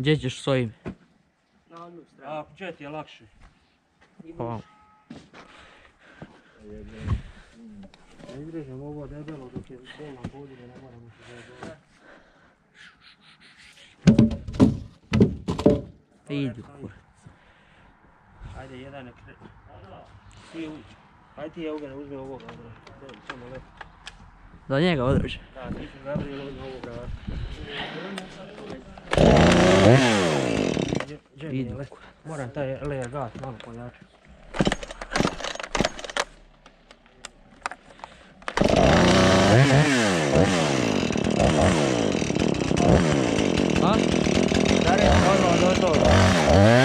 Gdje ćeš s ovim? Na onu stranu. A gdje ti je lakše? Pa, Ne izrežem ovo debelo dok je bolna godine, ne moramo se zajebati. idi kur. Ajde, jedan nek... Ti uđi. Ajde ti Eugene uzmi ovoga. Daj, samo lepo. Da njega određe. Da, ti ćeš Gabriel uzmi ovoga. Kur. Moram taj layer gas malo pojačati. A? Dare, ono, gotovo.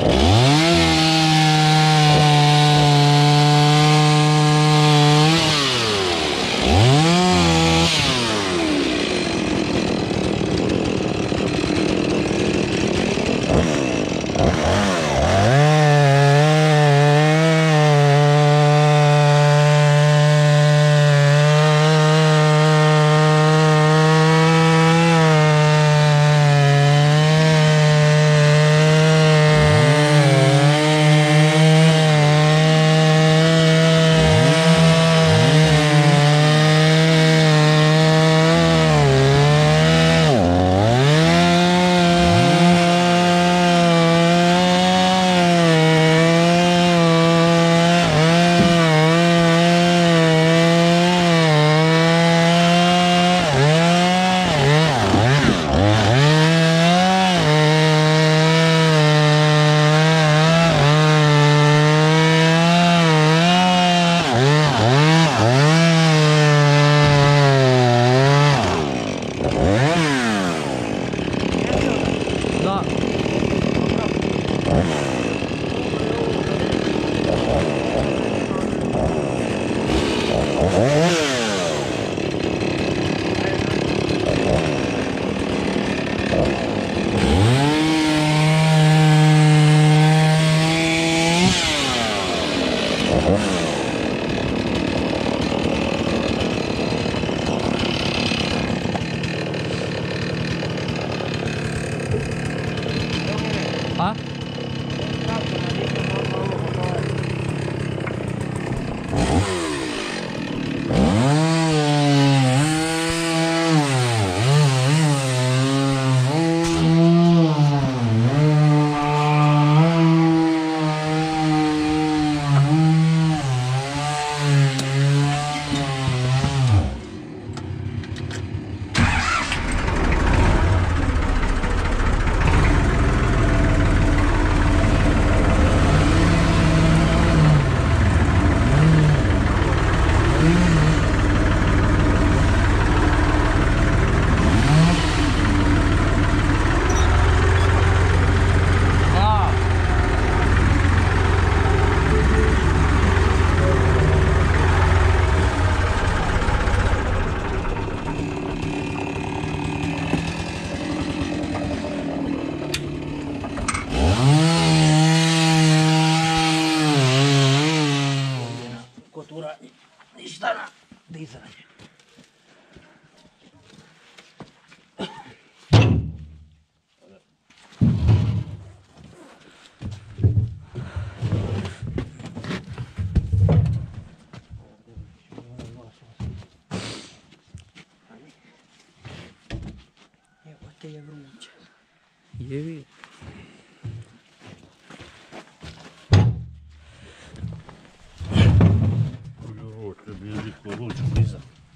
Da.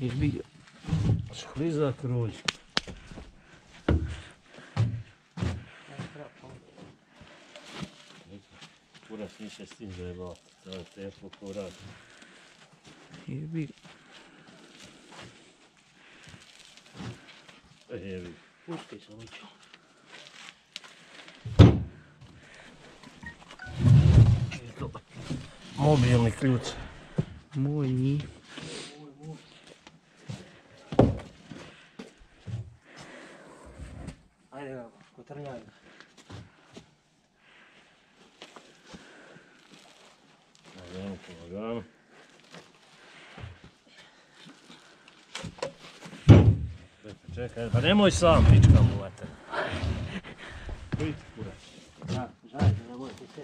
Škliza. Jebi ga. Škliza kruđ. Kurac niše s tim zajebao. To je teško ko rad. Jebi ga. E, jebi. Pušti Ajde ga, kotrljaj ga. Lagano, polagano. Čekaj, čekaj, pa nemoj sam pička mu vate. Vidite kurac. Da, žaj, da ne možete se.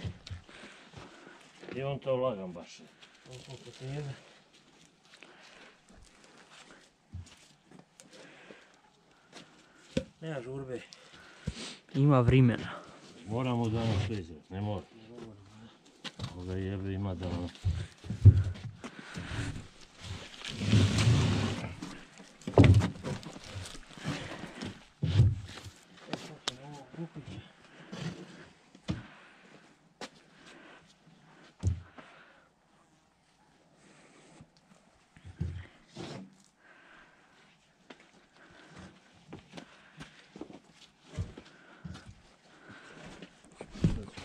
I on to lagan baš. Koliko se jebe. Nema žurbe. Ima vrimena. Moramo danas slizati, ne mora. Ovoga jebe ima da ono. E, sad ćemo ovo kupiti.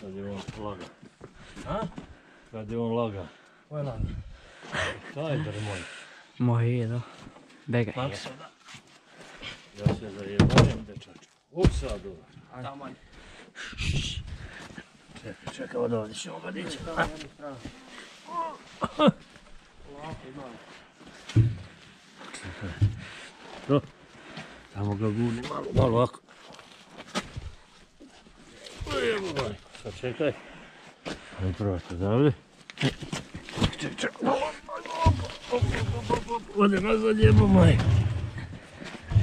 Kad je on lagan. A? Kad je on lagan. Ovo je lagano. Taj drmoj. Moj je, da. Begaj. Maksa da. Ja se zajebajem dečačku. Up sad ovo. Taman. Čekaj, čekaj, od ovdje ćemo ga dići. Lako imam. To. Tamo ga guni malo, malo ovako. Evo ga. Sad čekaj. Ajde odavde. Čekaj, čekaj. Ode nazad jebo maj.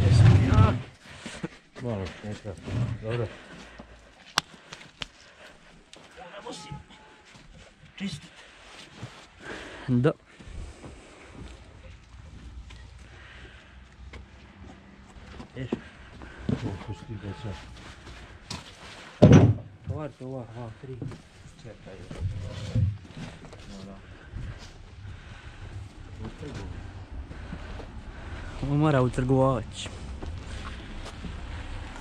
Jesam ja. Malo, neka. Dobro. Moramo si čistiti. Da. Ješ. Pusti ga sad. Tovarite ova, ova, tri. Čekaj. On mora u trgovač.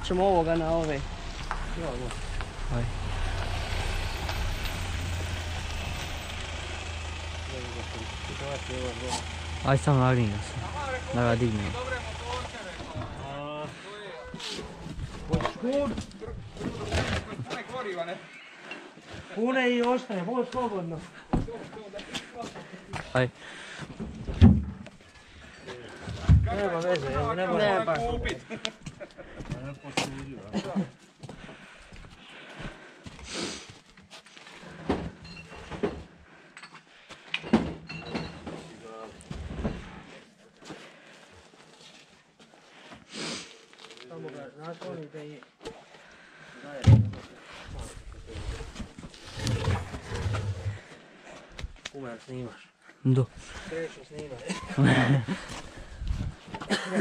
Ćemo ovoga na ove. Aj. Aj sam nagni se. Da ga dignem. Pune i ostane, bude slobodno. Aj. Nema veze, evo, nema Nema baš. Samo ga naslonite i... Kumer snimaš. Do. Krešu snimaš.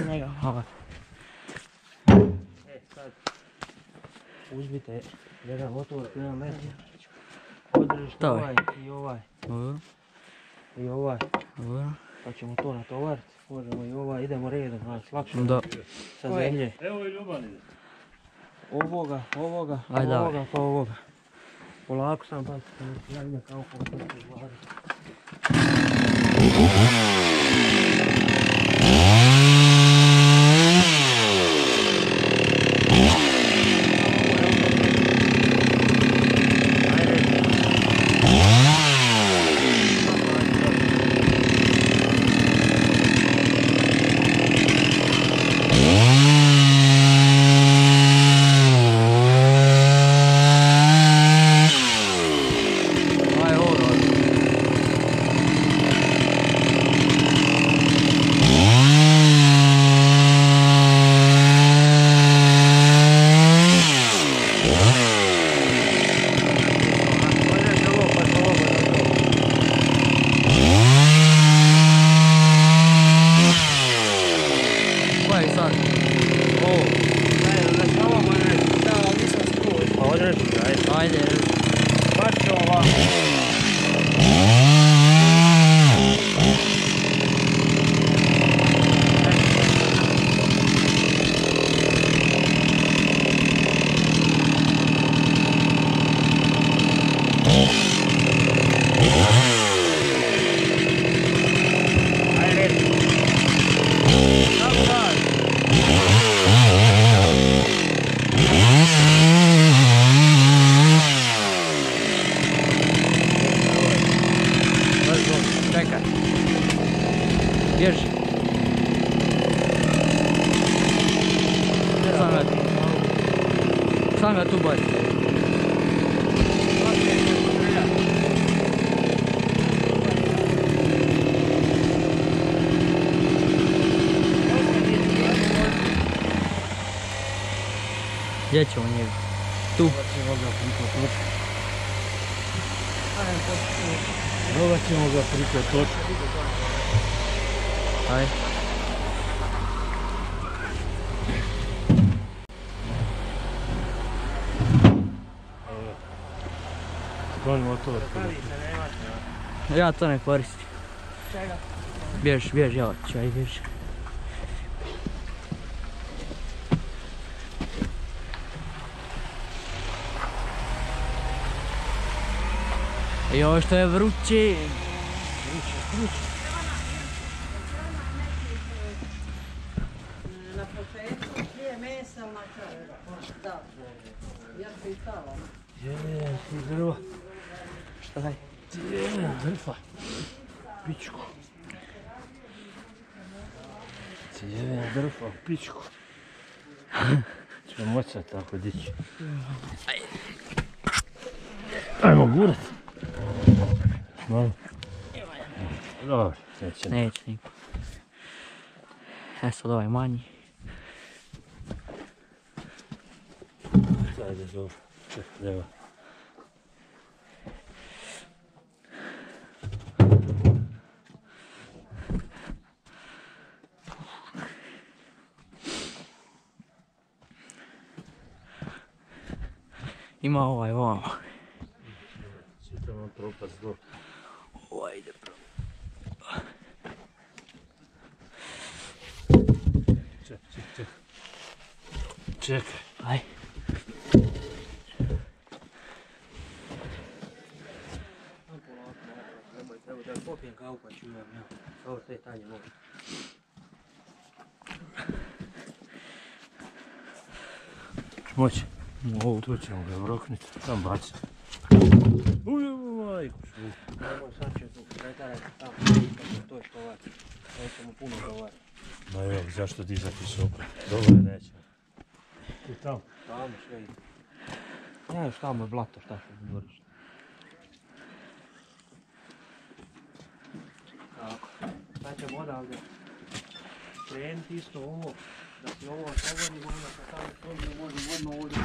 Njega. Ovaj. E, sad uzmite jedan otvor, jedan leti. Podržište Davaj. ovaj i ovaj Dobro. i ovaj. Dobro. Pa ćemo to natovariti. Možemo i ovaj, idemo redom, znači lakše Da. sa zemlje. Evo i Ljuban ide. Ovoga, ovoga, Aj, davaj. ovoga, pa ovoga. Polako sam pa ja idem kao po glavi. drži, ajde. Ajde. Pa ću ovako. Sam ga tu baci. Gdje ćemo njega? Tu. ćemo ga priko Skloni motor. Ja to ne koristim. Čega? Bježi, bježi, evo ću, aj bježi. I ovo što je vruće. Na početku prije mesa na kraju. Da. Ja pitala. Je, ti drva. Šta daj? Je, drva. Pičku. Cijevena Ćemo moći sad tako dići. Ajmo gurat. Malo. Dobro, neće. Neće niko. E sad ovaj manji. Ajde, dobro. Čekaj, evo. Ima ovaj ovamo. Čitamo propast do. Ovaj ide pro. Čekaj, čekaj, čekaj. Čekaj. Aj. Evo da popijem kavu pa ću imam ja. Ovo te tanje može. Moći. Mogu. Tu ćemo ga vrokniti. Sam baciti. Uj, majku šu. Evo sad će tu pretarati tamo. Kako to je štovati. Nećemo puno govarati. Ma evo, zašto dizati sopa? Dobro je, neće. Tu tamo. Tamo sve ide. Znaš tamo je blato šta što mi. Tako. Sad ćemo odavde krenuti isto ovo. Da si ovo oslobodimo, onda se tamo odmah ovdje.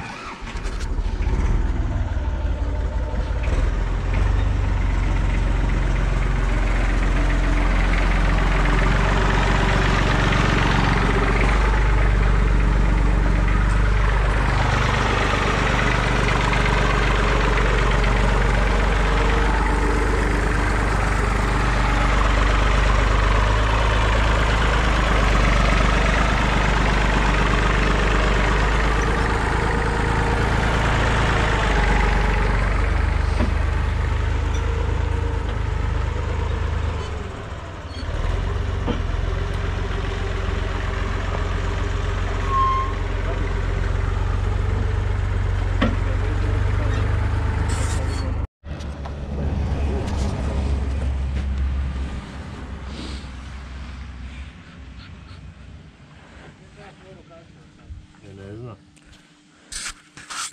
Ja ne znam.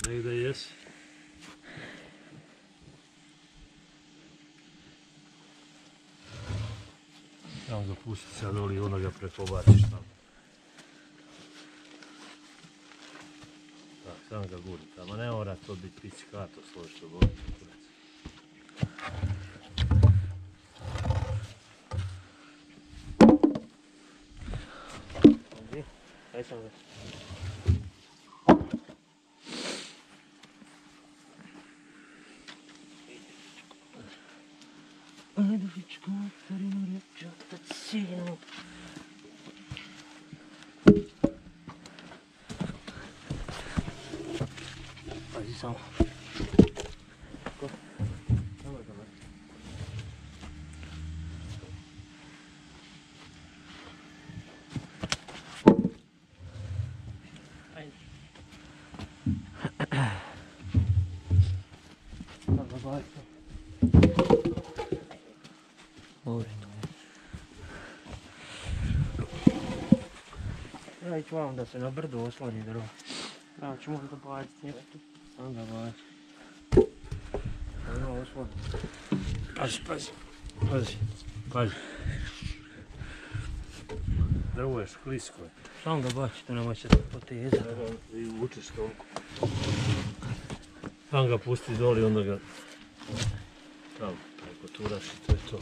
Negdje jesi. Samo ga pusti sad doli i onda ga prepobaciš tamo. Tak, samo ga guri tamo. Ne mora to biti pizzicato svoj što. Ovdje. Aj sam. Ajde, vičko, carino reče, otacino. Pazi samo. Ko? Samo ga vrti. Ajde. Sad ga baci. Ovo je to. Ja ću vam da se na brdu osloni drvo. Ja ću možda baciti nešto. Ga baci. Ono osloni. Pazi, pazi. Pazi, pazi. Drvo je sklisko. Sam ga bacite, nemoj se potezati. I vučeš toliko. Sam ga pusti doli, onda ga tamo preko turaš i to je to.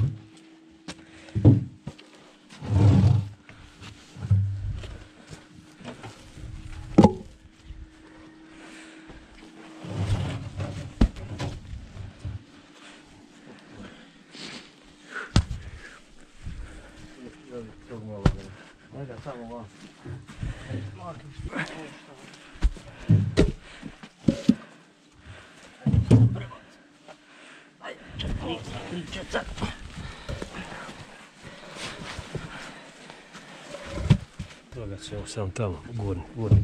Tog malo da Daj ga samo vam. Toga ćemo sam tamo, gorni, gorni.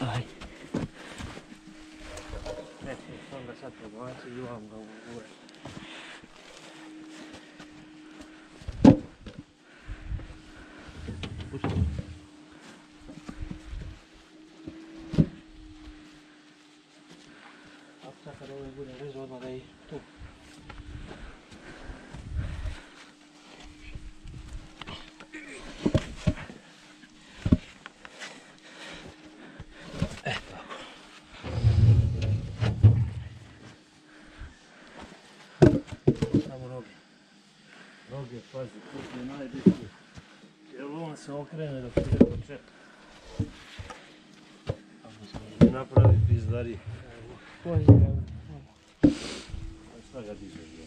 Aj. Ne, sam ga sad prebaci i vam ga u gore. A sad kad ovaj bude rezo odmah da i tu. Samo noge. Noge, pazi, to je najbitnije. Jer on se okrene dok ide po čep. I napravi pizdari. Koji je? Šta ga diže?